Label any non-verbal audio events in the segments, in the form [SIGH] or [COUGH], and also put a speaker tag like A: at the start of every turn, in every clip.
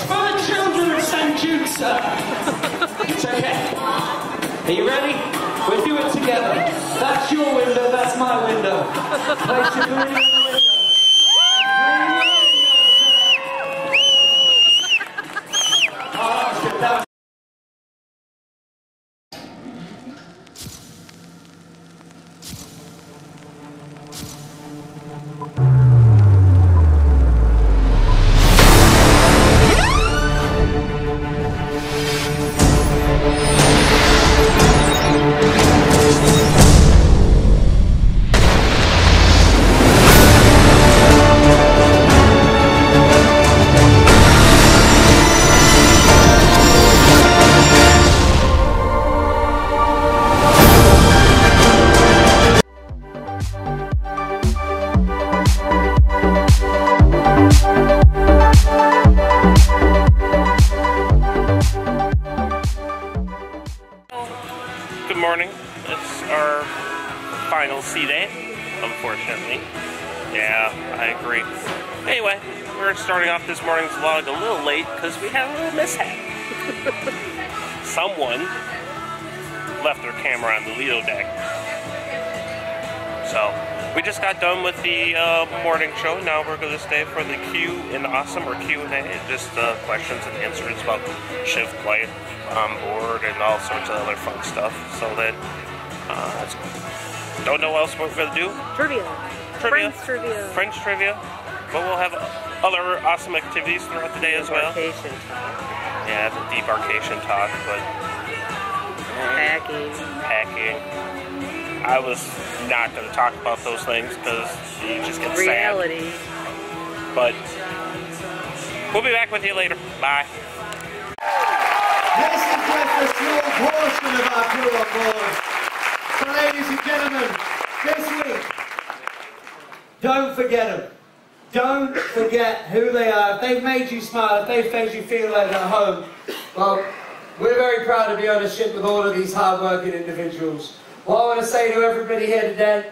A: It's for the children of St. Jude, sir. it's okay. Are you ready? We'll do it together. That's your window, that's my window. Place your window.
B: C day, unfortunately. Yeah, I agree. Anyway, we're starting off this morning's vlog a little late because we had a little mishap. [LAUGHS] Someone left their camera on the Lido deck. So, we just got done with the uh, morning show. Now we're going to stay for the Q and Awesome or Q&A, just uh, questions and answers about shift life on board and all sorts of other fun stuff. So that, uh, that's, don't know what else we're going to do.
C: Trivia.
B: Trivia.
C: Friends trivia.
B: French trivia. But we'll have other awesome activities throughout the day as well.
C: Vacation time.
B: Yeah, the debarkation talk, but
C: Packing.
B: packing. I was not going to talk about those things because you just get sad.
C: Reality.
B: But we'll be back with you later. Bye.
D: This is just a small portion of our crew on board. So ladies and gentlemen, this week, don't forget them. Don't forget who they are. If they've made you smile, if they've made you feel like at home, well, we're very proud to be on a ship with all of these hard-working individuals. What I want to say to everybody here today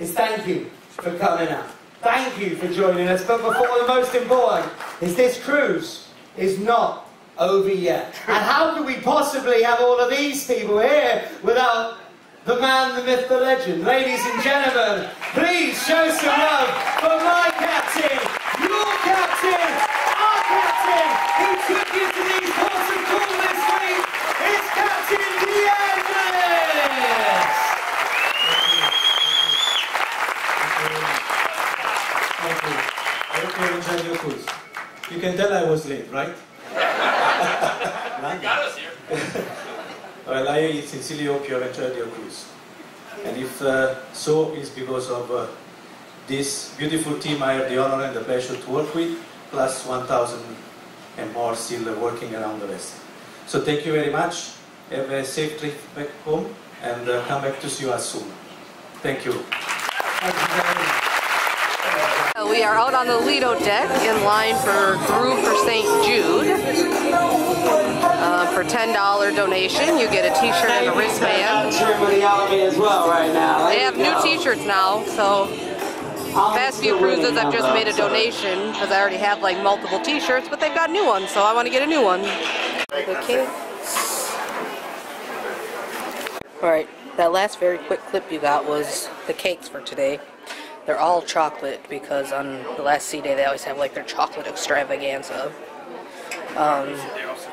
D: is thank you for coming out. Thank you for joining us. But before the most important is this cruise is not over yet. And how could we possibly have all of these people here without the man, the myth, the legend? Ladies and gentlemen, please show some love for my captain, your captain, our captain, who took you to these ports of call this week. It's Captain DeAndres!
E: Thank you. I hope you enjoyed your cruise. You can tell I was late, right? [LAUGHS] you got us here. [LAUGHS] well, I sincerely hope you have enjoyed your cruise. And if uh, so, it's because of uh, this beautiful team I have the honor and the pleasure to work with, plus 1,000 and more still working around the rest. So thank you very much. Have a safe trip back home and uh, come back to see us soon. Thank you.
D: You.
C: Uh, We are out on the Lido deck in line for Groove for St. Jude. Uh, for $10 donation, you get a t-shirt and a wristband.
A: Germany out me as well right now.
C: They have new t-shirts now, so past few cruises I've just made a donation because I already have like multiple t-shirts, but they've got new ones, so I want to get a new one. Okay. Alright, that last very quick clip you got was the cakes for today. They're all chocolate because on the last sea day they always have like their chocolate extravaganza. Um,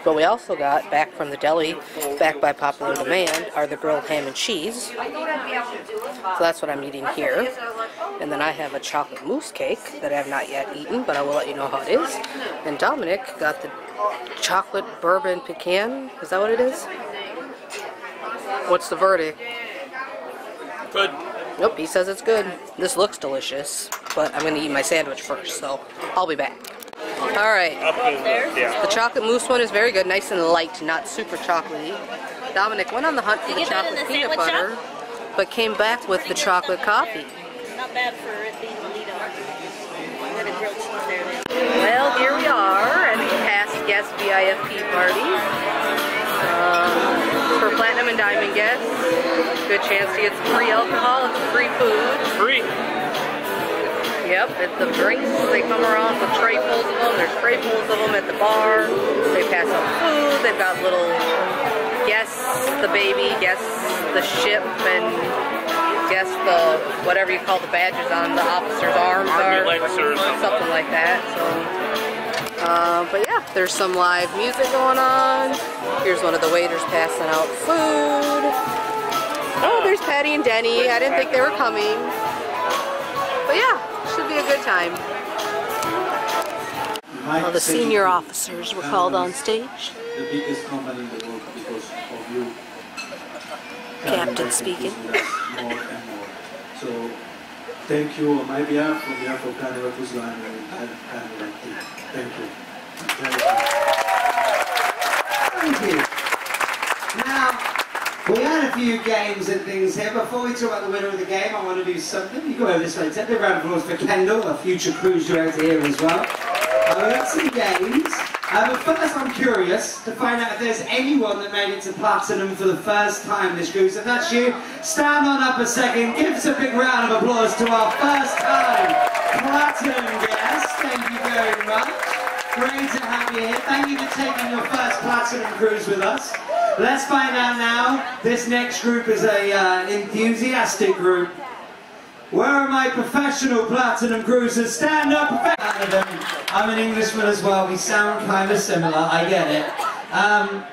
C: but we also got back from the deli, back by popular demand, are the grilled ham and cheese. So that's what I'm eating here. And then I have a chocolate mousse cake that I have not yet eaten, but I will let you know how it is. And Dominic got the chocolate bourbon pecan. Is that what it is? What's the verdict?
B: Good.
C: Nope, he says it's good. This looks delicious, but I'm going to eat my sandwich first, so I'll be back. Alright,
B: Up there? Yeah.
C: the chocolate mousse one is very good, nice and light, not super chocolatey. Dominic went on the hunt for the
F: you get that in
C: chocolate
F: the
C: peanut
F: sandwich
C: butter, but came back with the chocolate coffee.
F: Not bad for it being Lido. I'm gonna grill cheese there.
C: Well, here we are at the past guest VIFP party. Um, for Platinum and Diamond guests, good chance to get some free alcohol and some free food.
B: Free.
C: Yep, it's the drinks, they come around with trayfuls of them. There's trayfuls of them at the bar. They pass out food. They've got little guess the baby, guess the ship, and guess the whatever you call the badges on the officer's arms are,
B: or something.
C: something like that. So, uh, but yeah, there's some live music going on. Here's one of the waiters passing out food. Oh, there's Patty and Denny. I didn't think they were coming. But yeah, a good time. Well, the senior officers were called on stage.
E: The biggest company in the world because of you.
C: Captain speaking.
E: More and more. So thank you on my behalf, on behalf of Carnival Cruise Line and Carnival team. Thank you.
D: Thank you. We had a few games and things here. Before we talk about the winner of the game, I want to do something. You go over this way. Take a round of applause for Kendall, a future cruise director here as well. Uh, we got some games. Uh, but first, I'm curious to find out if there's anyone that made it to Platinum for the first time this cruise. If that's you, stand on up a second. Give us a big round of applause to our first time Platinum guest. Thank you very much. Great to have you here. Thank you for taking your first Platinum cruise with us. Let's find out now. This next group is a uh, enthusiastic group. Where are my professional platinum cruisers? Stand up, I'm an Englishman as well. We sound kind of similar. I get it. Um,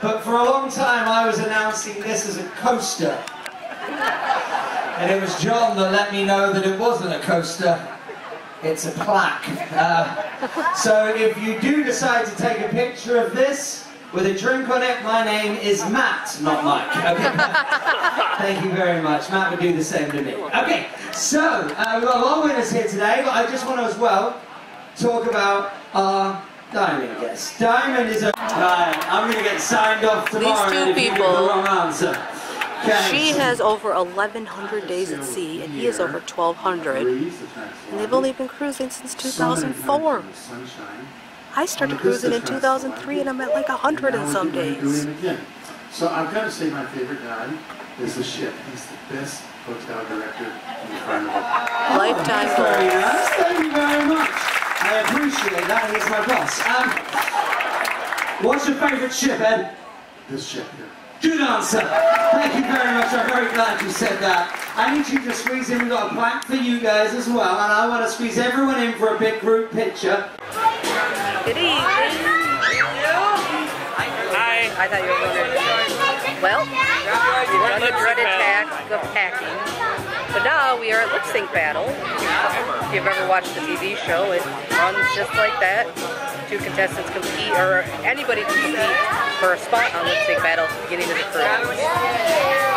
D: but for a long time, I was announcing this as a coaster, and it was John that let me know that it wasn't a coaster. It's a plaque. Uh, so if you do decide to take a picture of this with a drink on it, my name is Matt, not Mike. [LAUGHS] Okay. [LAUGHS] Thank you very much. Matt would do the same to me. Okay, so uh, we've got a lot of winners here today, but I just want to as well talk about our Diamond guest. Diamond is a. Right, I'm going to get signed off tomorrow
C: two
D: if you give
C: people-
D: the wrong answer. Okay.
C: She has over 1,100 days at sea, and he has over 1,200. And they've only been cruising since 2004. I started cruising in 2003, and I'm at like 100 and some days.
G: So I've got to say my favorite guy is the ship. He's the best hotel director in the carnival.
C: Lifetime
D: That's very
C: goals.
D: nice. Thank you very much. I appreciate that. He's my boss. Um, what's your favourite ship, Ed?
G: This ship here.
D: Good answer. Thank you very much. I'm very glad you said that. I need you to squeeze in. We've got a plaque for you guys as well, and I want to squeeze everyone in for a big group picture.
C: Good evening.
B: Hi.
C: I thought you were going to. Well, we've done the dreaded task of packing. But now we are at lip sync battle. If you've ever watched the TV show, it runs just like that. Two contestants compete, or anybody can compete for a spot on lip sync battle at the beginning of the cruise.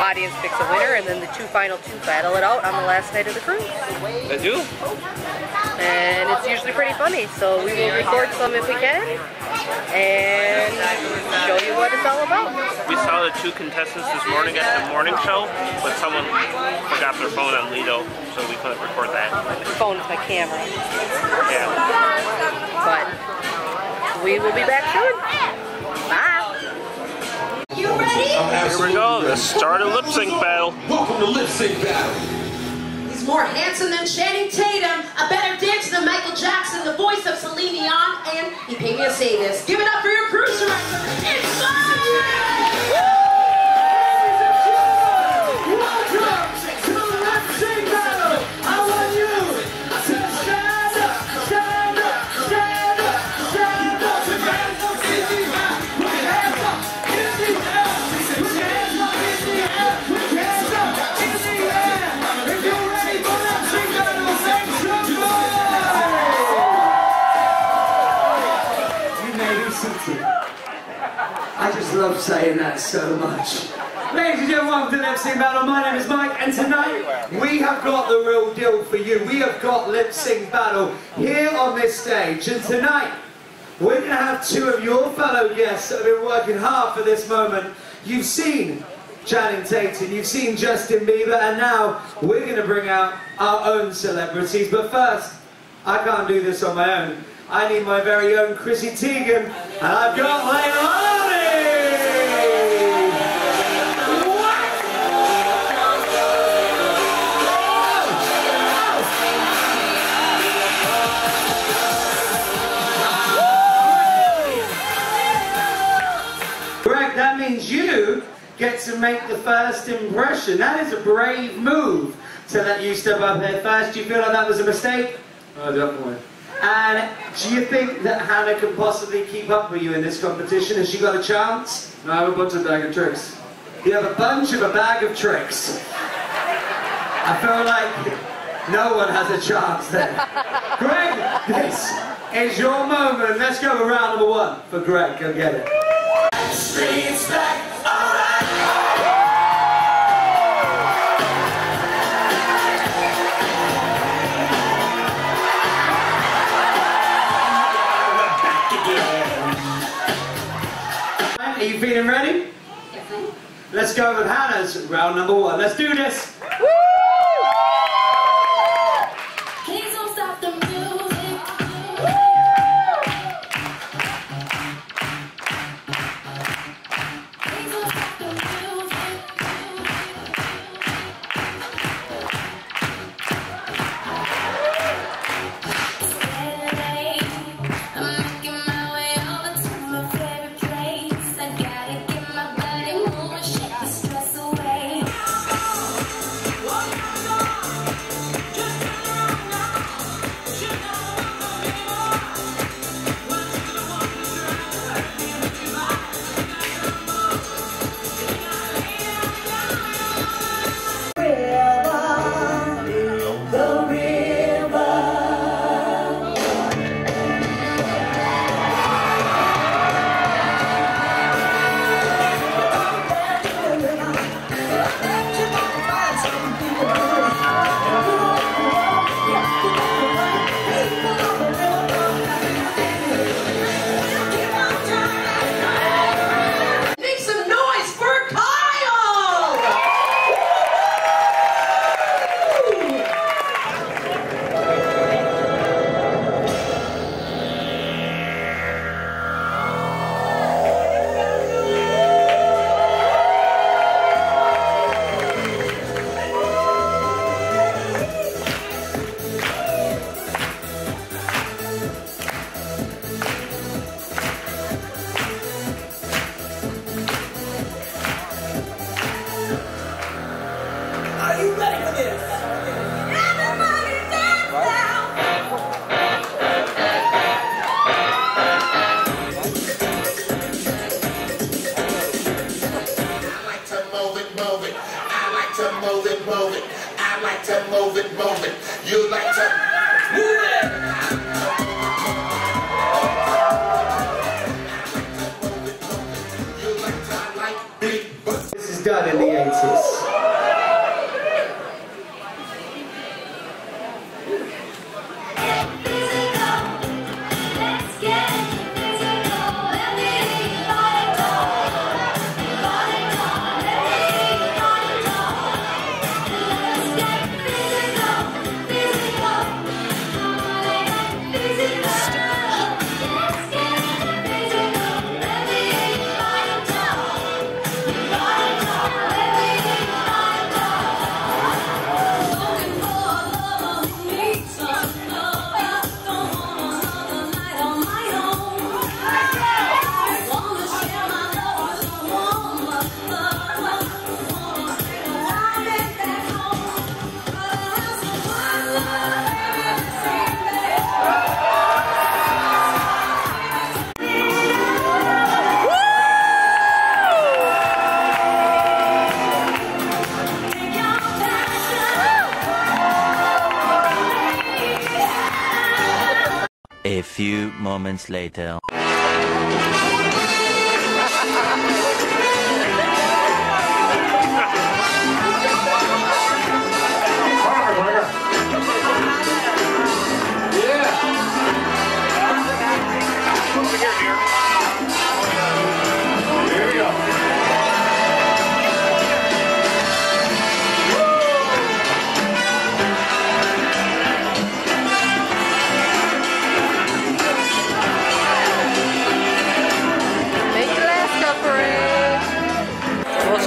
C: Audience picks a winner, and then the two final two battle it out on the last night of the cruise.
B: I do.
C: And it's usually pretty funny, so we will record some if we can and show you what it's all about.
B: We saw the two contestants this morning at the morning show, but someone forgot their phone on Lido, so we couldn't record that.
C: Phone is my camera.
B: Yeah.
C: But we will be back soon. Bye.
H: You ready?
B: Here we go, the start of lip sync battle.
I: Welcome to Lip Sync Battle.
H: He's more handsome than Channing Tatum, a better dancer than Michael Jackson, the voice of Celine Dion, and he paid me to say this. Give it up for your cruise director. It's
D: You have got the real deal for you. We have got Lip Sync Battle here on this stage, and tonight we're going to have two of your fellow guests that have been working hard for this moment. You've seen Channing Tatum, you've seen Justin Bieber, and now we're going to bring out our own celebrities. But first, I can't do this on my own. I need my very own Chrissy Teigen, and I've got Leilani!
J: Get to make the first impression. That is a brave move to let you step up here first. Do you feel like that was a mistake?
D: Oh, definitely.
J: And do you think that Hannah can possibly keep up with you in this competition? Has she got a chance?
D: No, I have a bunch of bag of tricks.
J: You have a bunch of a bag of tricks. I feel like no one has a chance there. [LAUGHS] Greg, this is your moment. Let's go to round number one for Greg. Go get it.
I: Streets back,
J: you feeling ready? Let's go with Hannah's round number one. Let's do this.
H: Please to
I: move it, move it. I like to move it, move it. You like to move it.
J: Done in the 80s.
K: Moments later.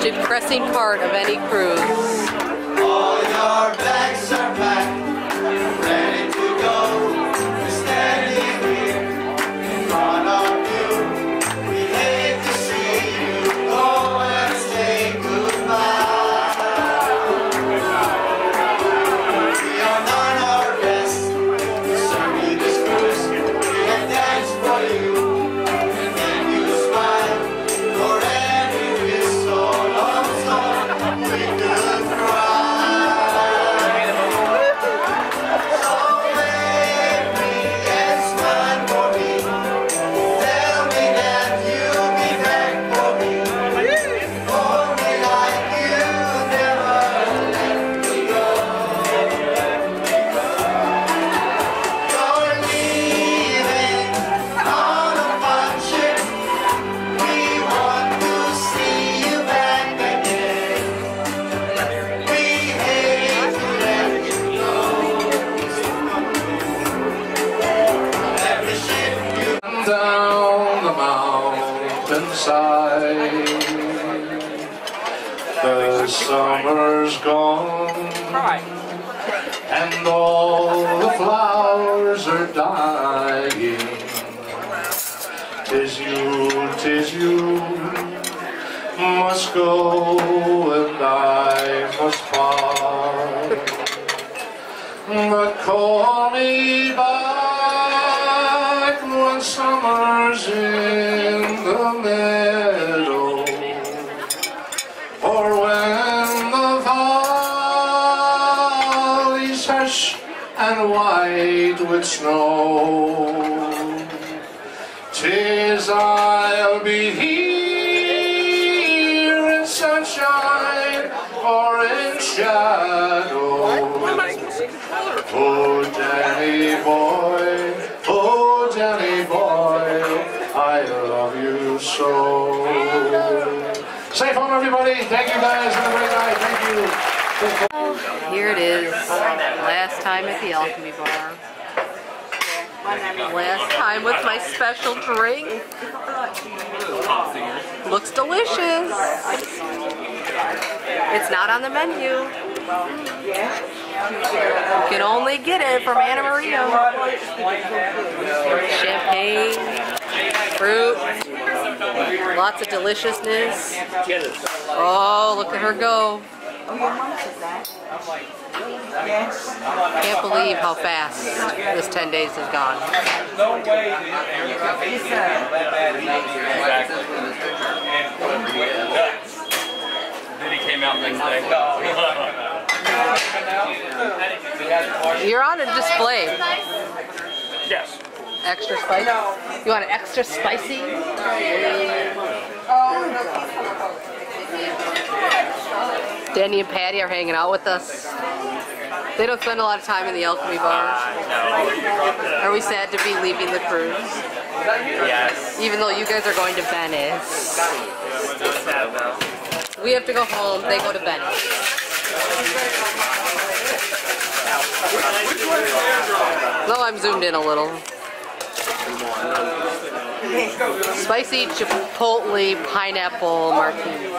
C: Most depressing part of any cruise.
K: Gone, and all the flowers are dying. Tis you, tis you, must go, and I must part. But call me back when summer's in the meadow, Tis I'll be here in sunshine or in shadow. Oh, Danny boy, oh, Danny boy, I love you so. Safe home, everybody. Thank you guys. Have a great night. Thank you.
C: Oh, here it is. Last time at the Alchemy Bar. Last time with my special drink. Looks delicious. It's not on the menu. You can only get it from Anna Maria. Champagne, fruit, lots of deliciousness. Oh, look at her go. Can't believe how fast this 10 days has gone.
L: No way Then he came out next day.
C: You're on a display.
B: Yes.
C: Extra spicy? You want it extra spicy? Danny and Patty are hanging out with us. They don't spend a lot of time in the Alchemy Bar. Are we sad to be leaving the cruise?
L: Yes.
C: Even though you guys are going to Venice.
L: Still sad though.
C: We have to go home, they go to Venice. No, I'm zoomed in a little. Spicy chipotle pineapple martini. [LAUGHS]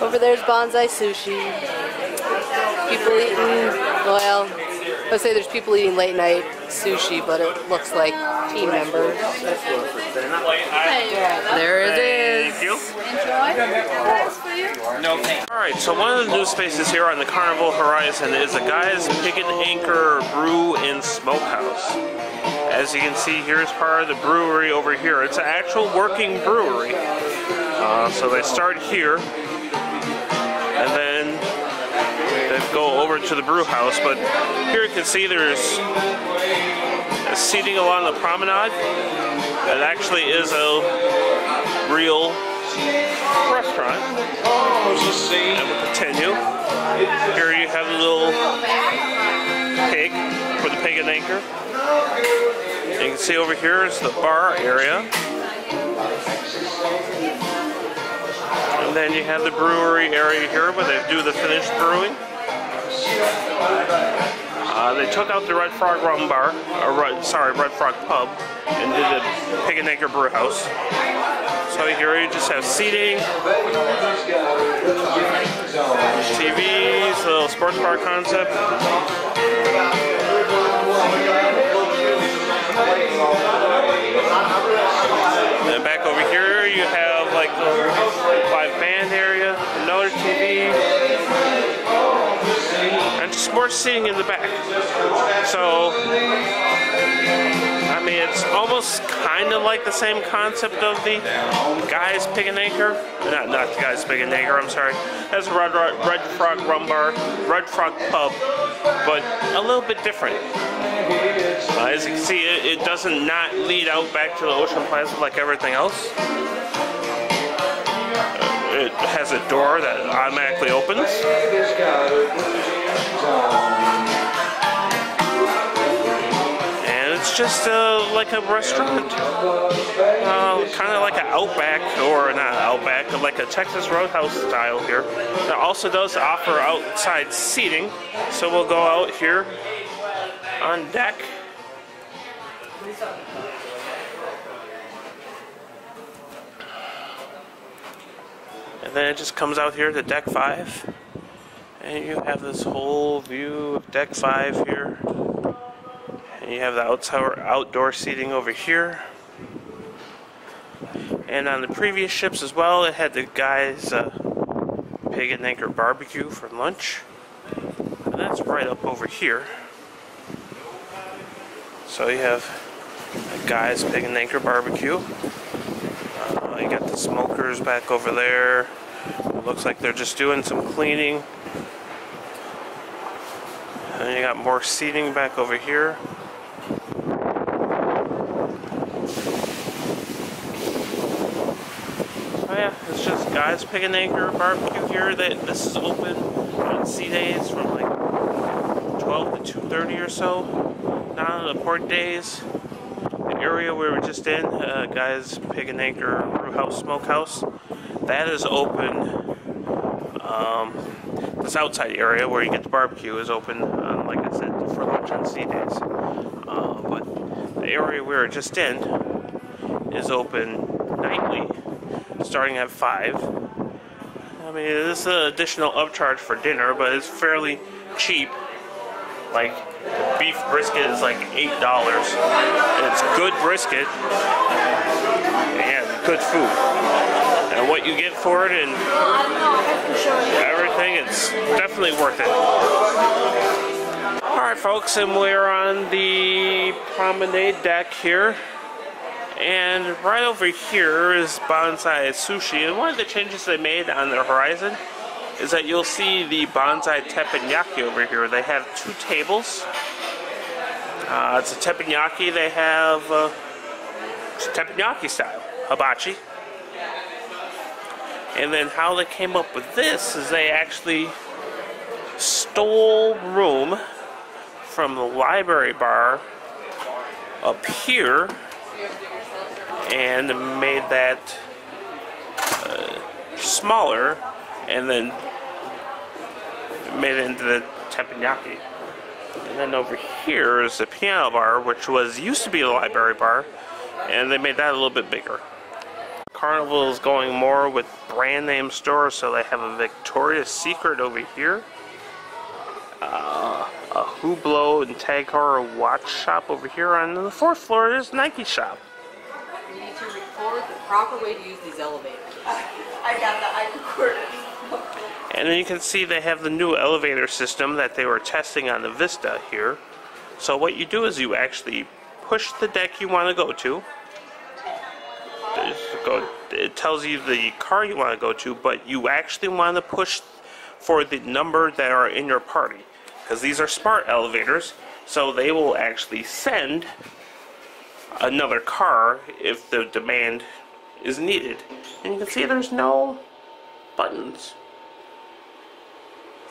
C: Over there's bonsai sushi. People eating, well, I say there's people eating late night sushi, but it looks like team members. There it is.
B: Thank you.
L: No thanks.
B: Alright, so one of the new spaces here on the Carnival Horizon is a Guy's Pig and Anchor Brew and Smokehouse. As you can see, here's part of the brewery over here. It's an actual working brewery. Uh, so they start here, and then they go over to the brew house. But here you can see there's seating along the promenade. It actually is a real restaurant. And we'll continue. Here you have a little pig for the pig and anchor. You can see over here is the bar area. And then you have the brewery area here where they do the finished brewing. Uh, they took out the Red Frog Rum Bar, or Red, sorry, Red Frog Pub, and did the Pig and Anchor Brew House. So here you just have seating, TVs, a little sports bar concept. And then back over here you have like the live band area, more seating in the back. So, I mean, it's almost kind of like the same concept of the Guy's Pig and Anchor. Not, not the Guy's Pig and Anchor, I'm sorry. That's Red, Red, Red Frog Rum Bar, Red Frog Pub, but a little bit different. Uh, as you can see, it, it doesn't not lead out back to the Ocean Plaza like everything else. Has a door that automatically opens. And it's just uh, like a restaurant, uh, kind of like an Outback, or not Outback, like a Texas Roadhouse style here. It also does offer outside seating, so we'll go out here on deck. And then it just comes out here to deck 5. And you have this whole view of deck 5 here. And you have the outdoor, outdoor seating over here. And on the previous ships as well, it had the guys uh, pig and anchor barbecue for lunch. And that's right up over here. So you have a guy's pig and anchor barbecue. Uh, you got the smokers back over there. Looks like they're just doing some cleaning. And you got more seating back over here. Oh yeah, it's just guys and anchor barbecue here. That this is open on sea days from like 12 to 2:30 or so. Not on the port days. The area we were just in, uh, guys and anchor brew house smokehouse, that is open. Um, this outside area where you get the barbecue is open, uh, like I said, for lunch on sea days. Uh, but the area we were just in is open nightly, starting at 5. I mean, this is an additional upcharge for dinner, but it's fairly cheap. Like, beef brisket is like $8. And it's good brisket and good food. And what you get for it and everything, it's definitely worth it. Alright folks, and we're on the promenade deck here. And right over here is Bonsai Sushi. And one of the changes they made on the horizon is that you'll see the Bonsai Teppanyaki over here. They have two tables. Uh, it's a teppanyaki. They have uh, teppanyaki style, hibachi. And then how they came up with this is they actually stole room from the library bar up here and made that uh, smaller and then made it into the teppanyaki. And then over here is the piano bar, which was used to be a library bar, and they made that a little bit bigger. Carnival is going more with brand name stores, so they have a Victoria's Secret over here, uh, a Hublot and Tag Heuer watch shop over here, and on the fourth floor is Nike shop.
C: You need to record the proper way to use these elevators. [LAUGHS]
F: I got that. I recorded.
B: And then you can see they have the new elevator system that they were testing on the Vista here. So what you do is you actually push the deck you want to go to. It tells you the car you want to go to, but you actually want to push for the number that are in your party. Because these are smart elevators, so they will actually send another car if the demand is needed. And you can see there's no buttons.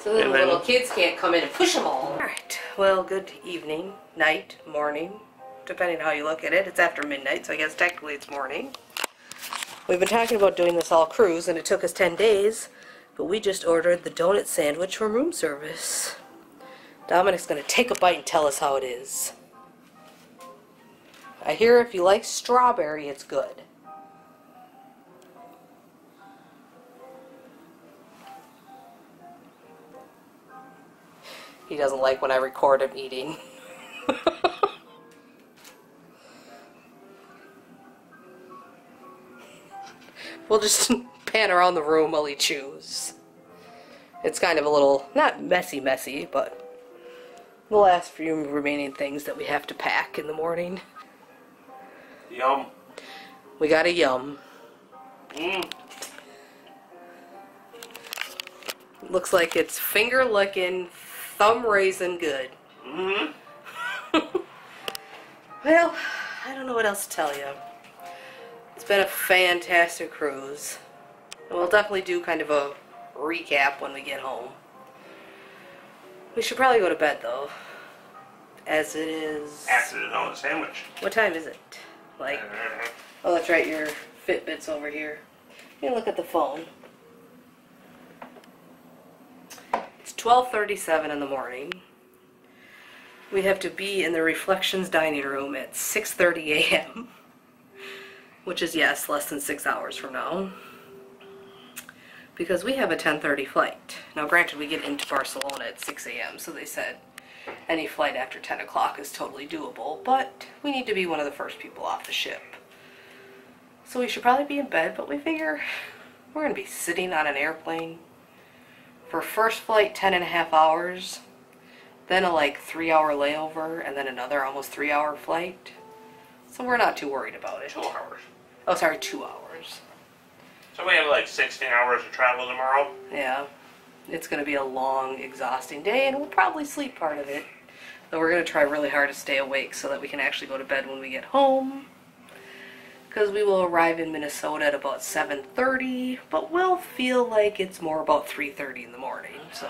C: So the little kids can't come in and push them all. Alright, well, good evening, night, morning, depending on how you look at it. It's after midnight, so I guess technically it's morning. We've been talking about doing this all cruise, and it took us 10 days, but we just ordered the donut sandwich from room service. Dominic's going to take a bite and tell us how it is. I hear if you like strawberry, it's good. He doesn't like when I record him eating. [LAUGHS] we'll just [LAUGHS] pan around the room while he chews. It's kind of a little, not messy messy, but the last few remaining things that we have to pack in the morning.
B: Yum.
C: We got a yum.
B: Mm.
C: Looks like it's finger licking, thumb raising good.
B: Mm-hmm. [LAUGHS]
C: Well, I don't know what else to tell you. It's been a fantastic cruise. And we'll definitely do kind of a recap when we get home. We should probably go to bed though. as it is.
B: Accident on a sandwich.
C: What time is it? Like, oh, that's right, your Fitbit's over here. You can look at the phone. It's 12:37 in the morning. We have to be in the Reflections dining room at 6:30 a.m., which is yes, less than six hours from now, because we have a 10:30 flight. Now, granted, we get into Barcelona at 6 a.m., so they said any flight after 10 o'clock is totally doable, but we need to be one of the first people off the ship. So we should probably be in bed, but we figure we're going to be sitting on an airplane for first flight 10 and a half hours, then a like three hour layover, and then another almost three hour flight. So we're not too worried about it.
B: Two hours.
C: Oh, sorry, two hours.
B: So we have like 16 hours of travel tomorrow.
C: Yeah. It's going to be a long, exhausting day, and we'll probably sleep part of it. Though we're going to try really hard to stay awake so that we can actually go to bed when we get home. Because we will arrive in Minnesota at about 7.30, but we'll feel like it's more about 3.30 in the morning, so...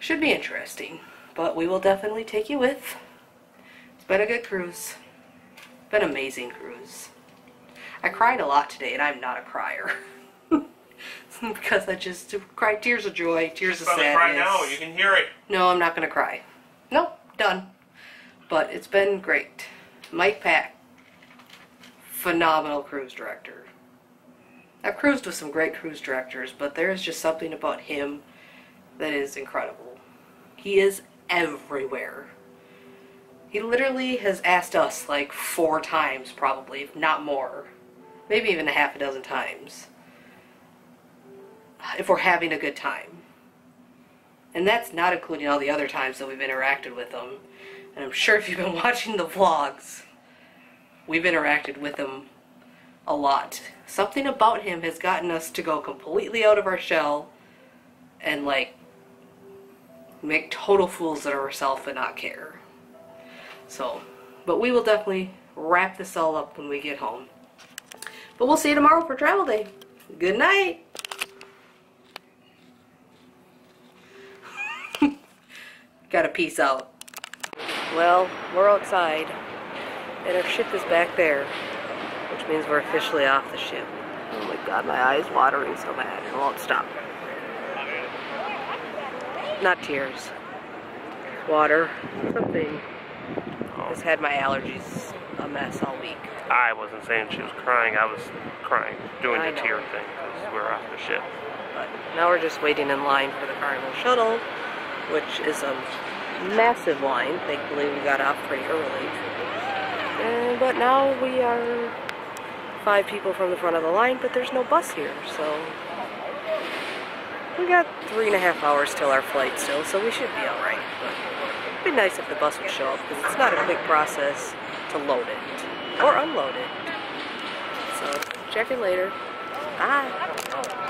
C: Should be interesting, but we will definitely take you with. It's been a good cruise. Been an amazing cruise. I cried a lot today, and I'm not a crier. [LAUGHS] because I just cried tears of joy, tears of
B: Probably
C: sadness.
B: cry now. You can hear it.
C: No, I'm not going to cry. Nope, done. But it's been great. Mike Pack, phenomenal cruise director. I've cruised with some great cruise directors, but there is just something about him that is incredible. He is everywhere. He literally has asked us like four times, probably, if not more, maybe even a half a dozen times, if we're having a good time. And that's not including all the other times that we've interacted with him. And I'm sure if you've been [LAUGHS] watching the vlogs, we've interacted with him a lot. Something about him has gotten us to go completely out of our shell and like make total fools of ourselves and not care. So, but we will definitely wrap this all up when we get home. But we'll see you tomorrow for travel day. Good night. [LAUGHS] Got a peace out. Well, we're outside, and our ship is back there, which means we're officially off the ship. Oh my god, my eye's watering so bad. It won't stop. Not tears. Water. Something oh. Just had my allergies a mess all week.
B: I wasn't saying she was crying. I was crying, doing
C: I
B: the
C: know.
B: tear thing because we're off the ship.
C: But now we're just waiting in line for the Carnival Shuttle, which is a massive line. Thankfully, we got off pretty early. And, but now we are five people from the front of the line, but there's no bus here, so we got three and a half hours till our flight still, so we should be all right. But it'd be nice if the bus would show up because it's not a quick process to load it or unload it. So check in later. Bye.